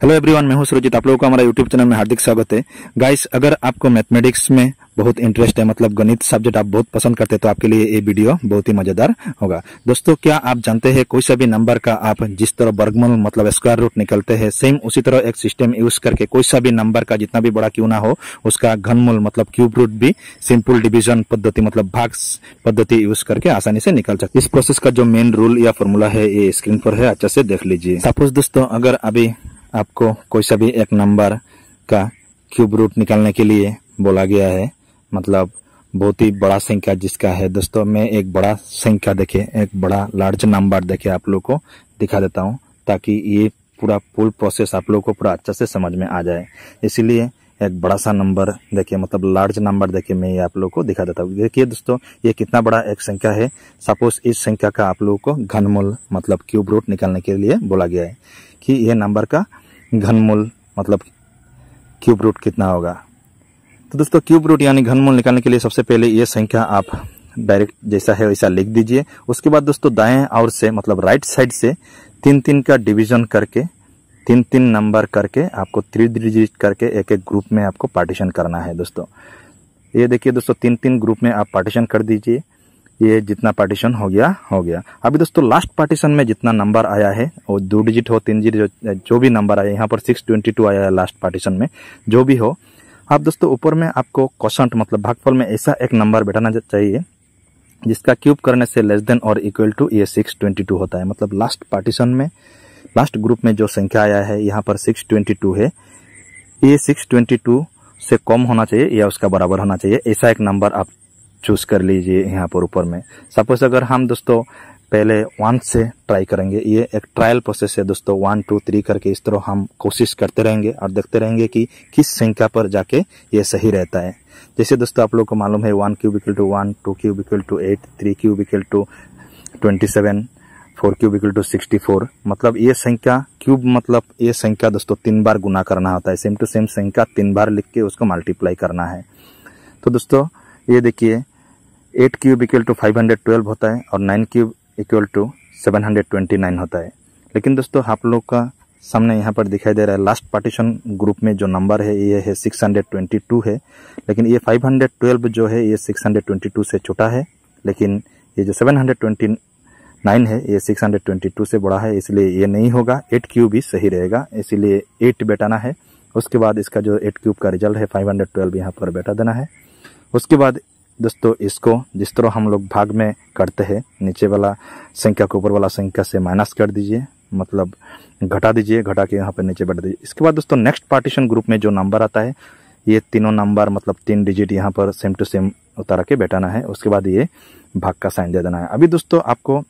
Hello everyone मैं हूँ सुरजीत। आप लोगों का हमारा यूट्यूब चैनल में हार्दिक स्वागत है। गाइस अगर आपको मैथमेटिक्स में बहुत इंटरेस्ट है मतलब गणित सब्जेक्ट आप बहुत पसंद करते हैं तो आपके लिए ये वीडियो बहुत ही मज़ेदार होगा। दोस्तों, क्या आप जानते हैं कोई सा भी नंबर का आप जिस तरह वर्गमूल मतलब स्क्वायर रूट निकलते हैं सेम उसी तरह एक सिस्टम यूज़ करके कोई सा भी नंबर का जितना भी बड़ा क्यों ना हो, उसका घनमूल मतलब क्यूब रूट भी सिंपल डिविजन पद्धति मतलब भाग पद्धति यूज़ करके आसानी से निकल सकते इस प्रोसेस का जो मेन रूल या फॉर्मूला है, ये स्क्रीन पर है, अच्छे से देख लीजिए। सपोज़ दोस्तों, अगर अभी आपको कोई सा भी एक नंबर का क्यूब रूट निकालने के लिए बोला गया है। मतलब बहुत ही बड़ा संख्या जिसका है। दोस्तों, मैं एक बड़ा संख्या देखे, एक बड़ा लार्ज नंबर देखे आप लोग को दिखा देता हूँ, ताकि ये पूरा फुल प्रोसेस आप लोग को पूरा अच्छा से समझ में आ जाए। इसीलिए एक बड़ा सा नंबर देखिए मतलब लार्ज नंबर देखिए मैं ये आप लोग को दिखा देता हूँ। देखिए दोस्तों, ये कितना बड़ा एक संख्या है। सपोज़ इस संख्या का आप लोगों को घनमूल मतलब क्यूब रूट निकालने के लिए बोला गया है। कि यह नंबर का घनमूल मतलब क्यूब रूट कितना होगा। तो दोस्तों क्यूब रूट यानी घनमूल निकालने के लिए सबसे पहले ये संख्या आप डायरेक्ट जैसा है वैसा लिख दीजिए। उसके बाद दोस्तों, दाएँ और से मतलब राइट साइड से तीन तीन का डिवीज़न करके तीन तीन नंबर करके आपको थ्री डिजिट करके एक एक ग्रुप में आपको पार्टीशन करना है दोस्तों। ये देखिए दोस्तों तीन तीन ग्रुप में आप पार्टीशन कर दीजिए। ये जितना पार्टीशन हो गया हो गया। अभी दोस्तों लास्ट पार्टीशन में जितना नंबर आया है वो दो डिजिट हो तीन डिजिट जो, जो भी नंबर आया यहाँ पर सिक्स ट्वेंटी टू आया है लास्ट पार्टीशन में जो भी हो। आप दोस्तों ऊपर में आपको क्वेश्चन मतलब भागफल में ऐसा एक नंबर बैठाना चाहिए जिसका क्यूब करने से लेस देन और इक्वल टू ये सिक्स ट्वेंटी टू होता है। मतलब लास्ट पार्टीशन में लास्ट ग्रुप में जो संख्या आया है यहाँ पर सिक्स ट्वेंटी टू है। ये सिक्स ट्वेंटी टू से कम होना चाहिए या उसका बराबर होना चाहिए ऐसा एक नंबर आप चूज़ कर लीजिए यहाँ पर ऊपर में। सपोज़ अगर हम दोस्तों पहले वन से ट्राई करेंगे, ये एक ट्रायल प्रोसेस है दोस्तों वन टू थ्री करके इस तरह हम कोशिश करते रहेंगे और देखते रहेंगे कि किस संख्या पर जाके ये सही रहता है। जैसे दोस्तों आप लोग को मालूम है one cube equal to one two cube equal to eight three cube equal to twenty seven four cube equal to sixty four मतलब ये संख्या क्यूब मतलब ये संख्या दोस्तों तीन बार गुना करना होता है। सेम टू सेम संख्या तीन बार लिख के उसको मल्टीप्लाई करना है। तो दोस्तों ये देखिए eight cube equal to five hundred twelve होता है और nine cube equal to seven hundred twenty nine होता है। लेकिन दोस्तों, आप लोग का सामने यहाँ पर दिखाई दे रहा है लास्ट पार्टीशन ग्रुप में जो नंबर है, ये है सिक्स हंड्रेड ट्वेंटी टू है। लेकिन ये फाइव हंड्रेड ट्वेल्व जो है, ये सिक्स हंड्रेड ट्वेंटी टू से छोटा है। लेकिन ये जो सेवन हंड्रेड ट्वेंटी नाइन है, ये सिक्स हंड्रेड ट्वेंटी टू से बड़ा है, इसलिए ये नहीं होगा। एट क्यूब ही सही रहेगा, इसीलिए एट बैठाना है। उसके बाद इसका जो एट क्यूब का रिज़ल्ट है फाइव हंड्रेड ट्वेल्व यहाँ पर बैठा देना है। उसके बाद दोस्तों, इसको जिस तरह हम लोग भाग में करते हैं, नीचे वाला संख्या को ऊपर वाला संख्या से माइनस कर दीजिए मतलब घटा दीजिए, घटा के यहाँ पर नीचे बैठ दीजिए। इसके बाद दोस्तों नेक्स्ट पार्टीशन ग्रुप में जो नंबर आता है, ये तीनों नंबर मतलब तीन डिजिट यहाँ पर सेम टू सेम उतार के बैठाना है। उसके बाद ये भाग का साइन दे देना है। अभी दोस्तों, आपको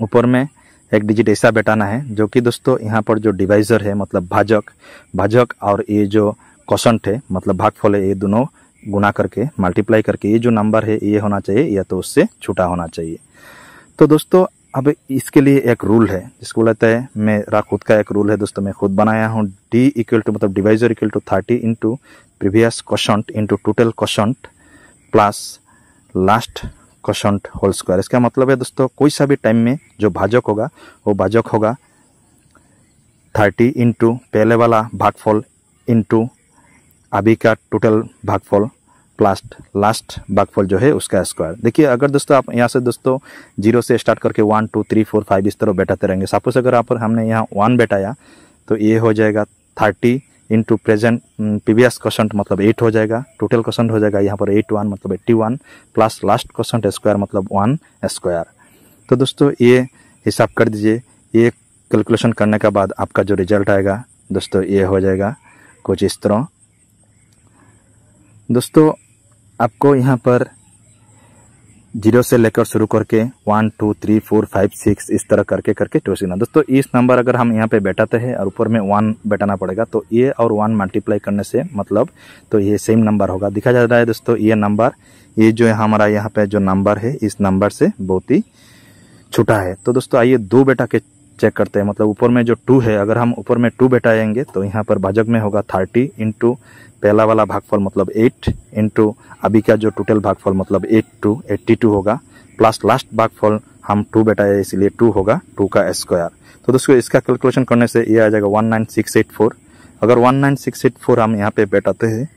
ऊपर में एक डिजिट ऐसा बैठाना है, जो कि दोस्तों, यहाँ पर जो डिवाइजर है मतलब भाजक भाजक और ये जो क्वेश्चन है मतलब भागफल है, ये दोनों गुना करके मल्टीप्लाई करके, ये जो नंबर है, ये होना चाहिए, या तो उससे छोटा होना चाहिए। तो दोस्तों, अब इसके लिए एक रूल है, जिसको बोलता हैं मेरा खुद का एक रूल है, दोस्तों, मैं खुद बनाया हूँ डी इक्वल टू मतलब divisor equal to thirty into previous question into total question plus last question whole square इसका मतलब है, दोस्तों, कोई सा भी टाइम में जो भाजक होगा, वो भाजक होगा थर्टी इंटू पहले वाला भागफल इंटू अभी का टोटल भागफल प्लस लास्ट भागफल जो है उसका स्क्वायर देखिए, अगर दोस्तों आप यहाँ से दोस्तों ज़ीरो से स्टार्ट करके one two three four five इस तरह बैठाते रहेंगे। सपोज़ अगर आप हमने यहाँ वन बैठाया तो ये हो जाएगा thirty into present previous question मतलब एट हो जाएगा। टोटल क्वेश्चन हो जाएगा यहाँ पर एट वन मतलब eighty one plus last question square मतलब वन स्क्वायर तो दोस्तों, ये हिसाब कर दीजिए। ये कैलकुलेशन करने के बाद आपका जो रिज़ल्ट आएगा, दोस्तों, ये हो जाएगा कुछ इस तरह। दोस्तों आपको यहाँ पर ज़ीरो से लेकर शुरू करके one, two, three, four, five, six, इस तरह करके करके टू सीखना दोस्तों, इस नंबर अगर हम यहाँ पे बैठाते हैं और ऊपर में वन बैठाना पड़ेगा तो ये और वन मल्टीप्लाई करने से मतलब तो ये सेम नंबर होगा। दिखा जा रहा है दोस्तों, ये नंबर, ये जो हमारा यहाँ पे जो नंबर है, इस नंबर से बहुत ही छोटा है। तो दोस्तों, आइए दो बेटा के चेक करते हैं। मतलब ऊपर में जो टू है, अगर हम ऊपर में टू बैठाएँगे तो यहाँ पर भाजक में होगा थर्टी इंटू पहला वाला भागफल मतलब एट इंटू अभी का जो टोटल भागफल मतलब एट टू, एट्टी टू होगा। प्लस लास्ट भागफल हम टू बैठाए, इसलिए टू होगा, टू का स्क्वायर तो दोस्तों, इसका कैलकुलेशन करने से ये आ जाएगा one nine six eight four अगर one nine six eight four हम यहाँ पे बैठाते हैं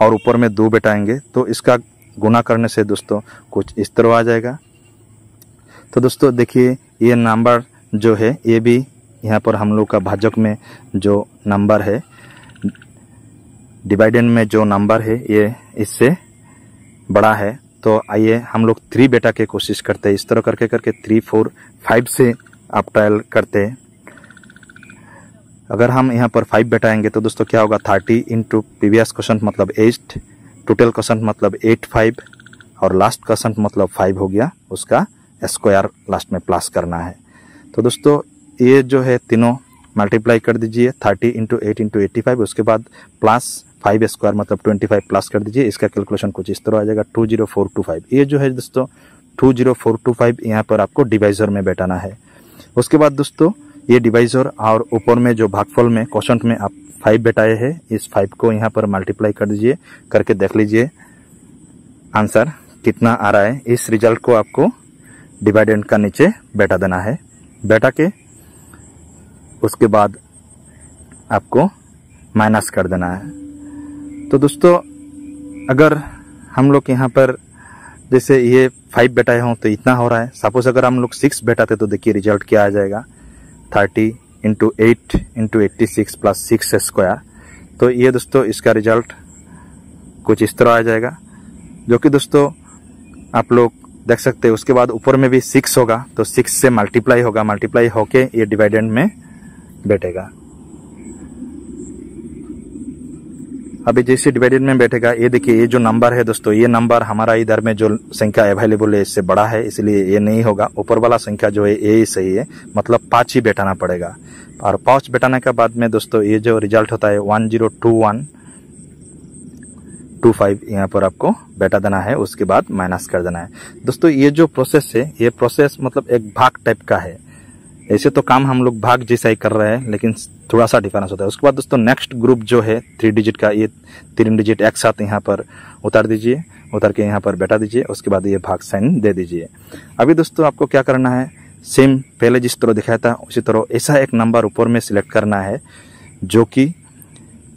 और ऊपर में दो बैठाएँगे तो इसका गुना करने से दोस्तों कुछ इस तरह आ जाएगा। तो दोस्तों, देखिए, ये नंबर जो है, ये भी यहाँ पर हम लोग का भाजक में जो नंबर है डिवाइडेंड में जो नंबर है, ये इससे बड़ा है। तो आइए हम लोग थ्री बेटा के कोशिश करते हैं। इस तरह करके करके थ्री फोर फाइव से आप ट्रायल करते हैं। अगर हम यहाँ पर फाइव बैठाएँगे तो दोस्तों क्या होगा? थर्टी इंटू प्रीवियस क्वेश्चन मतलब एट टोटल क्वेश्चन मतलब एट फाइव और लास्ट क्वेश्चन मतलब फाइव हो गया। उसका स्क्वायर लास्ट में प्लस करना है। तो दोस्तों, ये जो है तीनों मल्टीप्लाई कर दीजिए thirty into eight into eighty five उसके बाद प्लस फाइव स्क्वायर मतलब ट्वेंटी फाइव प्लस कर दीजिए, इसका कैलकुलेशन कुछ इस तरह आ जाएगा two zero four two five ये जो है दोस्तों two zero four two five यहाँ पर आपको डिवाइजर में बैठाना है। उसके बाद दोस्तों, ये डिवाइजर और ऊपर में जो भागफल में क्वेश्चन में आप फाइव बैठाए हैं, इस फाइव को यहाँ पर मल्टीप्लाई कर दीजिए, करके देख लीजिए आंसर कितना आ रहा है। इस रिज़ल्ट को आपको डिवाइडेंट का नीचे बैठा देना है। बैठा के, उसके बाद आपको माइनस कर देना है। तो दोस्तों, अगर हम लोग यहाँ पर, जैसे ये फाइव बेटाए हों तो इतना हो रहा है। सपोज़ अगर हम लोग सिक्स बेटा थे तो देखिए रिज़ल्ट क्या आ जाएगा। Thirty into eight into eighty six plus six square तो ये दोस्तों, इसका रिज़ल्ट कुछ इस तरह आ जाएगा। जो कि दोस्तों, आप लोग देख सकते हैं, उसके बाद ऊपर में भी सिक्स होगा तो सिक्स से मल्टीप्लाई होगा मल्टीप्लाई होके ये डिवाइडेंड में बैठेगा। अभी जैसे डिवाइडेड में बैठेगा, ये देखिए, ये जो नंबर है दोस्तों, ये नंबर हमारा इधर में जो संख्या अवेलेबल है, इससे बड़ा है, इसलिए ये नहीं होगा। ऊपर वाला संख्या जो है, ये ही सही है मतलब पाँच ही बैठाना पड़ेगा। और पाँच बैठाने के बाद में दोस्तों, ये जो रिज़ल्ट होता है one zero two one two five यहाँ पर आपको बैठा देना है, उसके बाद माइनस कर देना है। दोस्तों, ये जो प्रोसेस है, ये प्रोसेस मतलब एक भाग टाइप का है। ऐसे तो काम हम लोग भाग जैसा ही कर रहे हैं, लेकिन थोड़ा सा डिफरेंस होता है। उसके बाद दोस्तों नेक्स्ट ग्रुप जो है थ्री डिजिट का, ये तीन डिजिट एक साथ यहाँ पर उतार दीजिए, उतार के यहाँ पर बैठा दीजिए, उसके बाद ये भाग साइन दे दीजिए। अभी दोस्तों, आपको क्या करना है? सेम पहले जिस तरह दिखाया था, उसी तरह ऐसा एक नंबर ऊपर में सिलेक्ट करना है, जो कि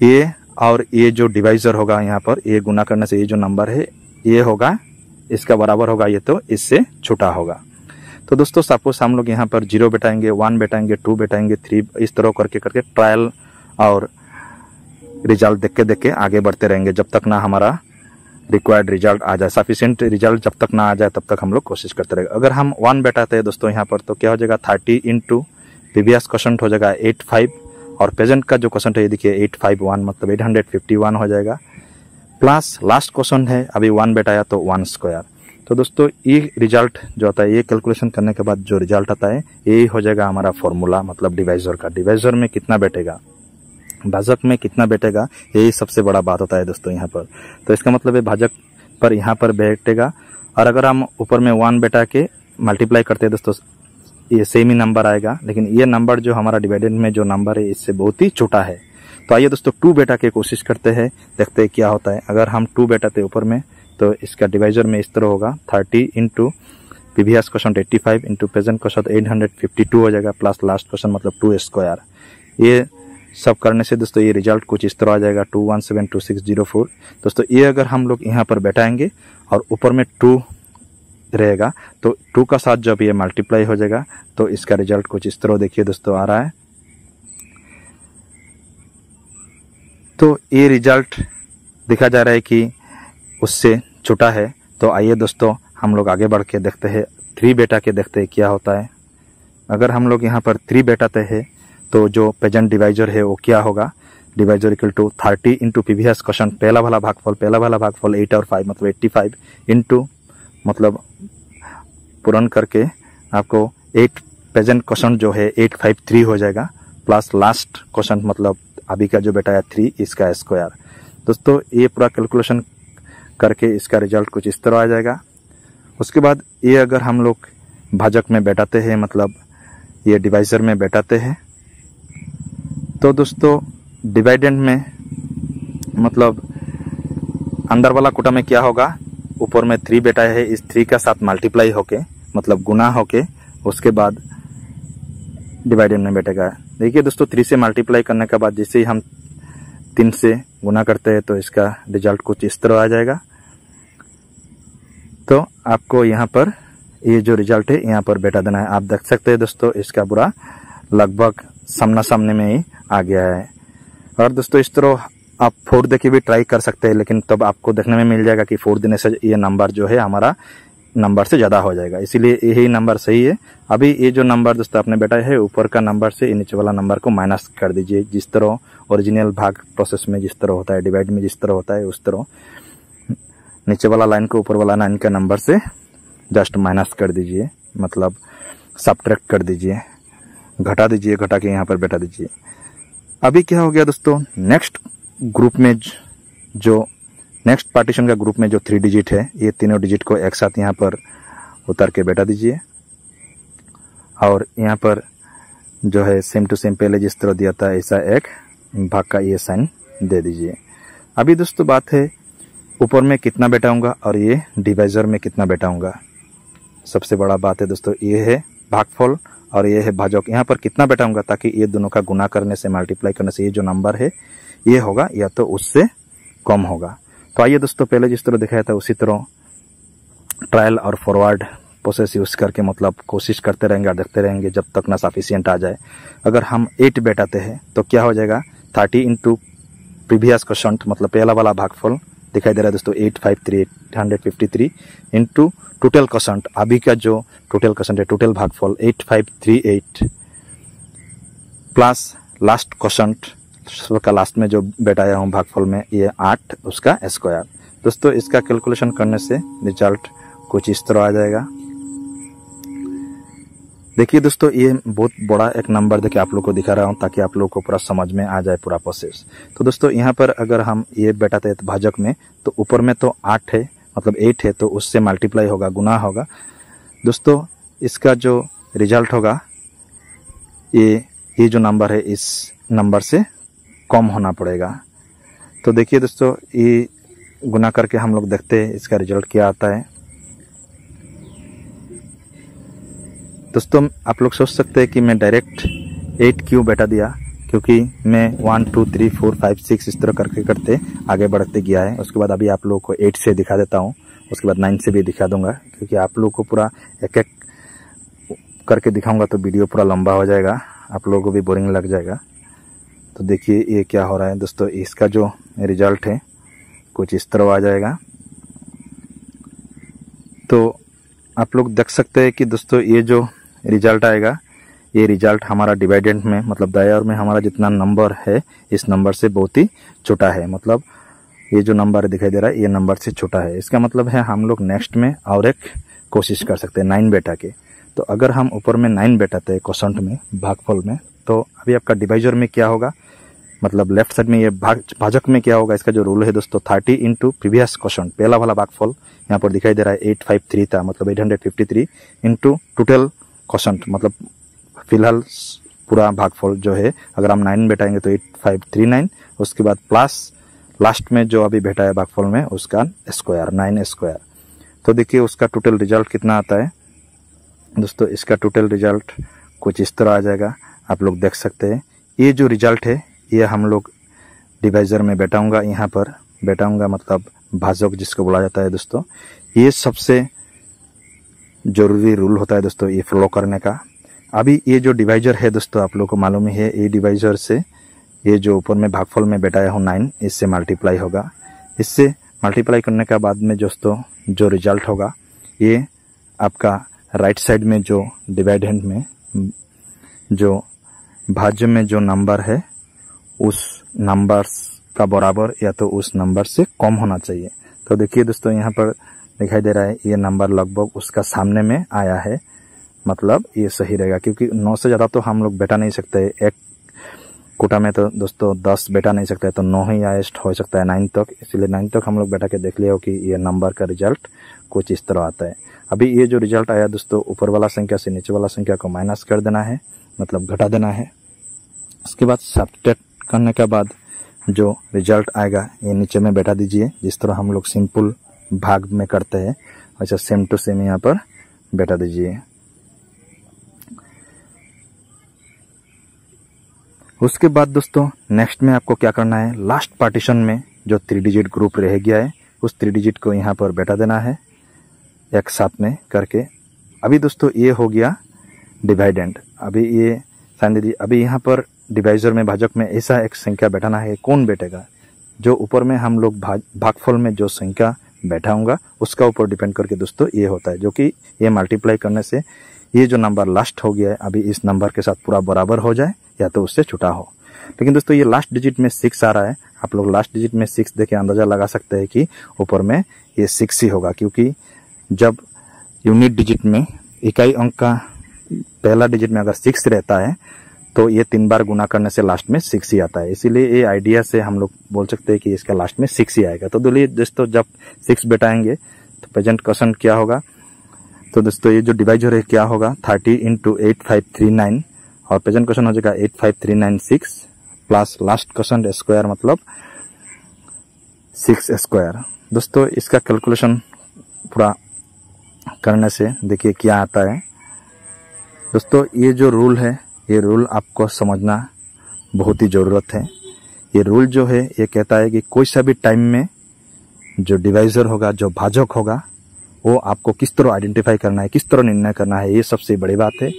ये और ये जो डिवाइजर होगा यहाँ पर, ये गुना करने से ये जो नंबर है, ये होगा, इसका बराबर होगा ये तो इससे छोटा होगा। तो दोस्तों सपोज़ हम लोग यहाँ पर ज़ीरो बैठाएँगे वन बैठाएँगे टू बैठाएँगे थ्री इस तरह करके करके ट्रायल और रिज़ल्ट देख के देख के आगे बढ़ते रहेंगे। जब तक ना हमारा रिक्वायर्ड रिज़ल्ट आ जाए सफिशियंट रिज़ल्ट जब तक ना आ जाए, तब तक हम लोग कोशिश करते रहेंगे। अगर हम वन बैठाते हैं दोस्तों यहाँ पर तो क्या हो जाएगा? थर्टी इंटू प्रीवियस क्वेश्चन हो जाएगा एट फाइव और प्रेजेंट का जो क्वेश्चन है ये देखिए एट फाइव वन मतलब एट हंड्रेड फिफ्टी वन हो जाएगा। प्लस लास्ट क्वेश्चन है, अभी वन बैठाया तो वन स्क्वायर तो दोस्तों, ये रिज़ल्ट जो आता है, ये कैलकुलेशन करने के बाद जो रिज़ल्ट आता है, यही हो जाएगा हमारा फॉर्मूला मतलब डिवाइजर का। डिवाइजर में कितना बैठेगा? भाजक में कितना बैठेगा? यही सबसे बड़ा बात होता है दोस्तों यहाँ पर। तो इसका मतलब है भाजक पर यहाँ पर बैठेगा। और अगर हम ऊपर में वन बैठा के मल्टीप्लाई करते हैं दोस्तों ये सेम ही नंबर आएगा, लेकिन ये नंबर जो हमारा डिवाइडेड में जो नंबर है, इससे बहुत ही छोटा है। तो आइए दोस्तों टू बेटा के कोशिश करते हैं, देखते हैं क्या होता है। अगर हम टू बैठाते ऊपर में तो इसका डिवाइजर में इस तरह होगा thirty into previous question eighty five into present question eight hundred fifty two हो जाएगा प्लस लास्ट क्वेश्चन मतलब टू स्क्वायर ये सब करने से दोस्तों, ये रिज़ल्ट कुछ इस तरह आ जाएगा two one seven two six zero four दोस्तों, ये अगर हम लोग यहाँ पर बैठाएँगे, और ऊपर में टू रहेगा तो टू का साथ जब ये मल्टीप्लाई हो जाएगा तो इसका रिज़ल्ट कुछ इस तरह देखिए दोस्तों आ रहा है। तो ये रिज़ल्ट दिखा जा रहा है कि उससे छोटा है। तो आइए दोस्तों, हम लोग आगे बढ़ के देखते हैं थ्री बेटा के देखते हैं क्या होता है। अगर हम लोग यहाँ पर थ्री बेटाते हैं तो जो प्रेजेंट डिवाइजर है, वो क्या होगा? Divisor equal to thirty into previous question पहला वाला भागफल, पहला वाला भागफल एट और फाइव मतलब एट्टी फाइव इंटू मतलब पूर्ण करके आपको एट प्रेजेंट क्वेश्चन जो है एट फाइव थ्री हो जाएगा प्लस लास्ट क्वेश्चन मतलब अभी का जो बेटा है थ्री इसका स्क्वायर दोस्तों, ये पूरा कैलकुलेशन करके इसका रिज़ल्ट कुछ इस तरह आ जाएगा। उसके बाद ये अगर हम लोग भाजक में बैठाते हैं मतलब ये डिवाइजर में बैठाते हैं तो दोस्तों डिवाइडेंट में मतलब अंदर वाला कोटा में क्या होगा? ऊपर में थ्री बेटा है, इस थ्री का साथ मल्टीप्लाई होके मतलब गुना होके, उसके बाद डिवाइडेड में बैठेगा देखिए दोस्तों थ्री से मल्टीप्लाई करने के बाद जैसे ही हम तीन से गुना करते हैं तो इसका रिज़ल्ट कुछ इस तरह आ जाएगा। तो आपको यहाँ पर ये जो रिज़ल्ट है, यहाँ पर बैठा देना है। आप देख सकते हैं दोस्तों, इसका बुरा लगभग सामना सामने में ही आ गया है। और दोस्तों, इस तरह आप फोर देखे भी ट्राई कर सकते हैं, लेकिन तब आपको देखने में मिल जाएगा कि फोर देने से ये नंबर जो है हमारा नंबर से ज़्यादा हो जाएगा। इसीलिए यही नंबर सही है। अभी ये जो नंबर दोस्तों आपने बैठा है, ऊपर का नंबर से नीचे वाला नंबर को माइनस कर दीजिए। जिस तरह ओरिजिनल भाग प्रोसेस में जिस तरह होता है डिवाइड में जिस तरह होता है, उस तरह नीचे वाला लाइन को ऊपर वाला लाइन का नंबर से जस्ट माइनस कर दीजिए। मतलब सब्ट्रैक्ट कर दीजिए। घटा दीजिए, घटा के यहाँ पर बैठा दीजिए। अभी क्या हो गया दोस्तों? नेक्स्ट ग्रुप में जो नेक्स्ट पार्टीशन का ग्रुप में जो थ्री डिजिट है, ये तीनों डिजिट को एक साथ यहाँ पर उतार के बैठा दीजिए। और यहाँ पर जो है सेम टू सेम पहले जिस तरह दिया था, ऐसा एक भाग का ये साइन दे दीजिए। अभी दोस्तों बात है, ऊपर में कितना बैठाऊँगा और ये डिवाइजर में कितना बैठाऊँगा। सबसे बड़ा बात है दोस्तों ये है भागफल और ये है भाजक। यहाँ पर कितना बैठाऊँगा ताकि ये दोनों का गुना करने से मल्टीप्लाई करने से ये जो नंबर है, ये होगा या तो उससे कम होगा। तो आइए दोस्तों, पहले जिस तरह दिखाया था उसी तरह ट्रायल और फॉरवर्ड प्रोसेस यूज़ करके मतलब कोशिश करते रहेंगे और देखते रहेंगे जब तक ना सफिशियंट आ जाए। अगर हम एट बैठाते हैं तो क्या हो जाएगा? थर्टी इंटू प्रीवियस क्वेश्चन मतलब पहला वाला भागफल दिखाई दे रहा है दोस्तों eight five three eight hundred fifty three into total quotient अभी का जो टोटल कसंट है टोटल भागफल eight five three eight plus last quotient का लास्ट में जो बैठाया हूँ भागफल में, ये आठ, उसका स्क्वायर दोस्तों, इसका कैलकुलेशन करने से रिज़ल्ट कुछ इस तरह आ जाएगा। देखिए दोस्तों, ये बहुत बड़ा एक नंबर देखिए आप लोग को दिखा रहा हूँ ताकि आप लोग को पूरा समझ में आ जाए पूरा प्रोसेस तो दोस्तों, यहाँ पर अगर हम ये बैठाते हैं भाजक में तो ऊपर में तो आठ है मतलब एट है तो उससे मल्टीप्लाई होगा गुना होगा। दोस्तों, इसका जो रिज़ल्ट होगा, ये ये जो नंबर है, इस नंबर से कम होना पड़ेगा। तो देखिए दोस्तों, ये गुना करके हम लोग देखते हैं इसका रिज़ल्ट क्या आता है। दोस्तों, आप लोग सोच सकते हैं कि मैं डायरेक्ट एट क्यों बैठा दिया, क्योंकि मैं one two three four five six इस तरह करके करते, आगे बढ़ते गया है। उसके बाद अभी आप लोगों को एट से दिखा देता हूँ। उसके बाद नाइन से भी दिखा दूँगा, क्योंकि आप लोग को पूरा एक एक करके दिखाऊँगा तो वीडियो पूरा लंबा हो जाएगा। आप लोगों को भी बोरिंग लग जाएगा। तो देखिए, ये क्या हो रहा है दोस्तों, इसका जो रिज़ल्ट है, कुछ इस तरह आ जाएगा। तो आप लोग देख सकते हैं कि दोस्तों, ये जो रिज़ल्ट आएगा। ये रिज़ल्ट हमारा डिवाइडेंट में मतलब दायर में हमारा जितना नंबर है, इस नंबर से बहुत ही छोटा है। मतलब ये जो नंबर दिखाई दे रहा है, ये नंबर से छोटा है। इसका मतलब है हम लोग नेक्स्ट में और एक कोशिश कर सकते हैं, नाइन बेटा के। तो अगर हम ऊपर में नाइन बैठाते हैं क्वेश्चन में, भागफल में तो अभी आपका डिवाइजर में क्या होगा? मतलब लेफ़्ट साइड में ये भाग, भाजक में क्या होगा? इसका जो रूल है दोस्तों, थर्टी इंटू प्रीवियस क्वेश्चन पहला वाला भागफल यहाँ पर दिखाई दे रहा है, एट फाइव थ्री था मतलब eight hundred fifty three into total question मतलब फ़िलहाल पूरा भागफल जो है, अगर हम नाइन बैठाएँगे तो एट फाइव थ्री नाइन उसके बाद प्लस लास्ट में जो अभी बैठा है भागफल में, उसका स्क्वायर नाइन स्क्वायर तो देखिए उसका टोटल रिज़ल्ट कितना आता है। दोस्तों, इसका टोटल रिज़ल्ट कुछ इस तरह आ जाएगा। आप लोग देख सकते हैं। ये जो रिज़ल्ट है, ये हम लोग डिवाइजर में बैठाऊँगा, यहाँ पर बैठाऊँगा मतलब भाजक जिसको बोला जाता है दोस्तों। ये सबसे ज़रूरी रूल होता है दोस्तों, ये फॉलो करने का। अभी ये जो डिवाइजर है दोस्तों, आप लोग को मालूम ही है, ये डिवाइजर से ये जो ऊपर में भागफल में बैठाया हूँ नाइन इससे मल्टीप्लाई होगा। इससे मल्टीप्लाई करने के बाद में दोस्तों, जो रिज़ल्ट होगा, ये आपका राइट साइड में जो डिवाइडेंट में, जो भाज्य में जो नंबर है, उस नंबर का बराबर या तो उस नंबर से कम होना चाहिए। तो देखिए दोस्तों, यहाँ पर दिखाई दे रहा है, ये नंबर लगभग उसका सामने में आया है। मतलब ये सही रहेगा, क्योंकि नौ से ज़्यादा तो हम लोग बैठा नहीं सकते, एक कोटा में तो दोस्तों दस बैठा नहीं सकते तो नौ ही हाइस्ट हो सकता है नाइन तक। इसलिए नाइन तक हम लोग बैठा के देख लिया हो कि ये नंबर का रिज़ल्ट कुछ इस तरह आता है। अभी ये जो रिज़ल्ट आया दोस्तों, ऊपर वाला संख्या से नीचे वाला संख्या को माइनस कर देना है मतलब घटा देना है। उसके बाद सब्ट्रैक्ट करने के बाद जो रिज़ल्ट आएगा, ये नीचे में बैठा दीजिए, जिस तरह हम लोग सिंपल भाग में करते हैं। अच्छा सेम टू सेम यहाँ पर बैठा दीजिए। उसके बाद दोस्तों नेक्स्ट में आपको क्या करना है? लास्ट पार्टीशन में जो थ्री डिजिट ग्रुप रह गया है, उस थ्री डिजिट को यहाँ पर बैठा देना है, एक साथ में करके। अभी दोस्तों, ये हो गया डिवाइडेंट अभी ये साइन दीजिए अभी यहाँ पर डिवाइजर में, भाजक में ऐसा एक संख्या बैठाना है, कौन बैठेगा? जो ऊपर में हम लोग भाग भागफल में जो संख्या बैठा होगा। उसका ऊपर डिपेंड करके दोस्तों ये होता है, जो कि ये मल्टीप्लाई करने से ये जो नंबर लास्ट हो गया है, अभी इस नंबर के साथ पूरा बराबर हो जाए, या तो उससे छुटा हो। लेकिन दोस्तों ये लास्ट डिजिट में सिक्स आ रहा है। आप लोग लास्ट डिजिट में सिक्स देखे अंदाज़ा लगा सकते हैं कि ऊपर में ये सिक्स ही होगा, क्योंकि जब यूनिट डिजिट में इकाई अंक का पहला डिजिट में अगर सिक्स रहता है तो ये तीन बार गुना करने से लास्ट में सिक्स ही आता है। इसीलिए ये आइडिया से हम लोग बोल सकते हैं कि इसका लास्ट में सिक्स ही आएगा। तो दोस्तों दोस्तों, जब सिक्स बैठाएँगे तो प्रेजेंट क्वेश्चन क्या होगा? तो दोस्तों, ये जो डिवाइजर है क्या होगा? Thirty into eight five three nine और प्रेजेंट क्वेश्चन हो जाएगा eight five three nine six plus last question square मतलब सिक्स स्क्वायर दोस्तों, इसका कैलकुलेशन पूरा करने से देखिए क्या आता है। दोस्तों, ये जो रूल है ये रूल आपको समझना बहुत ही ज़रूरत है। ये रूल जो है, ये कहता है कि कोई सा भी टाइम में जो डिवाइजर होगा, जो भाजक होगा, वो आपको किस तरह आइडेंटिफाई करना है, किस तरह निर्णय करना है, ये सबसे बड़ी बात है।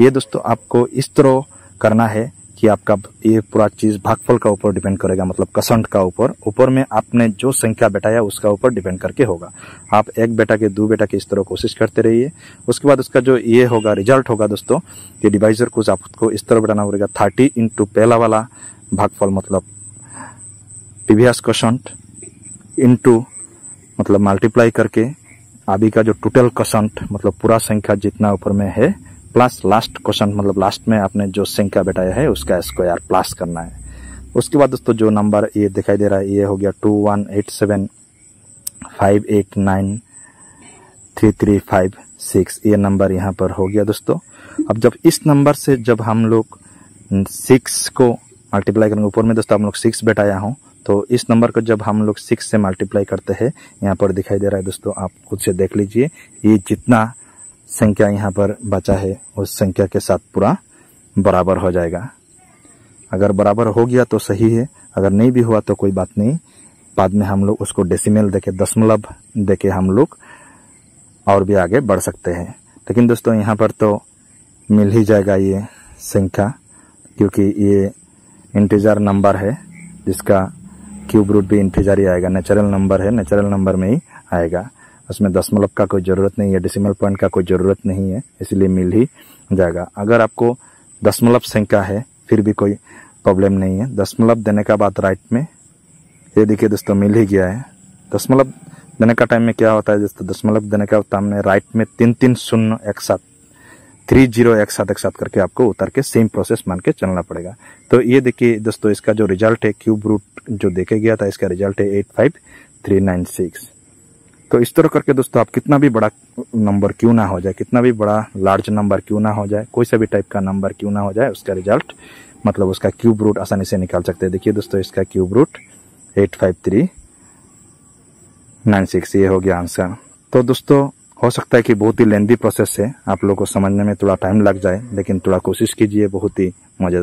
ये दोस्तों, आपको इस तरह करना है कि आपका ये पूरा चीज़ भागफल का ऊपर डिपेंड करेगा मतलब कसंट का ऊपर। ऊपर में आपने जो संख्या बैठाया, उसका ऊपर डिपेंड करके होगा। आप एक बेटा के, दो बेटा के इस तरह कोशिश करते रहिए। उसके बाद उसका जो ये होगा रिज़ल्ट होगा दोस्तों ये डिवाइजर को आपको इस तरह बैठाना पड़ेगा। थर्टी इंटू पहला वाला भागफल मतलब प्रीवियस कसंट इंटू मतलब मल्टीप्लाई करके अभी का जो टोटल कसंट मतलब पूरा संख्या जितना ऊपर में है प्लस लास्ट क्वेश्चन मतलब लास्ट में आपने जो संख्या बैठाया है, उसका स्क्वायर प्लस करना है। उसके बाद दोस्तों, जो नंबर ये दिखाई दे रहा है, ये हो गया two one eight seven five eight nine three three five six ये नंबर यहाँ पर हो गया दोस्तों। अब जब इस नंबर से जब हम लोग सिक्स को मल्टीप्लाई करेंगे, ऊपर में दोस्तों हम लोग सिक्स बैठाया हूँ तो इस नंबर को जब हम लोग सिक्स से मल्टीप्लाई करते हैं, यहाँ पर दिखाई दे रहा है दोस्तों, आप खुद से देख लीजिए। ये जितना संख्या यहाँ पर बचा है, उस संख्या के साथ पूरा बराबर हो जाएगा। अगर बराबर हो गया तो सही है, अगर नहीं भी हुआ तो कोई बात नहीं। बाद में हम लोग उसको डेसिमल देके, दशमलव देके हम लोग और भी आगे बढ़ सकते हैं। लेकिन दोस्तों, यहाँ पर तो मिल ही जाएगा ये संख्या, क्योंकि ये इंटीजर नंबर है, जिसका क्यूब रूट भी इंटीजर ही आएगा नेचुरल नंबर है नेचुरल नंबर में ही आएगा। उसमें दशमलव का कोई ज़रूरत नहीं है डिसिमल पॉइंट का कोई ज़रूरत नहीं है, इसलिए मिल ही जाएगा। अगर आपको दशमलव संख्या है, फिर भी कोई प्रॉब्लम नहीं है। दशमलव देने का बाद राइट में। ये देखिए दोस्तों, मिल ही गया है। दशमलव देने का टाइम में क्या होता है दोस्तों? दशमलव देने का हमने राइट में तीन तीन शून्य एक साथ थ्री ज़ीरो एक साथ एक साथ करके आपको उतर के सेम प्रोसेस मान के चलना पड़ेगा। तो ये देखिए दोस्तों, इसका जो रिज़ल्ट है क्यूब रूट जो देखे गया था, इसका रिज़ल्ट है eight five three nine six तो इस तरह करके दोस्तों आप कितना भी बड़ा नंबर क्यों ना हो जाए, कितना भी बड़ा लार्ज नंबर क्यों ना हो जाए, कोई सा भी टाइप का नंबर क्यों ना हो जाए, उसका रिज़ल्ट मतलब उसका क्यूब रूट आसानी से निकाल सकते हैं। देखिए दोस्तों, इसका cube root eight five three nine six ये हो गया आंसर तो दोस्तों, हो सकता है कि बहुत ही लेंदी प्रोसेस है, आप लोगों को समझने में थोड़ा टाइम लग जाए, लेकिन थोड़ा कोशिश कीजिए, बहुत ही मज़ा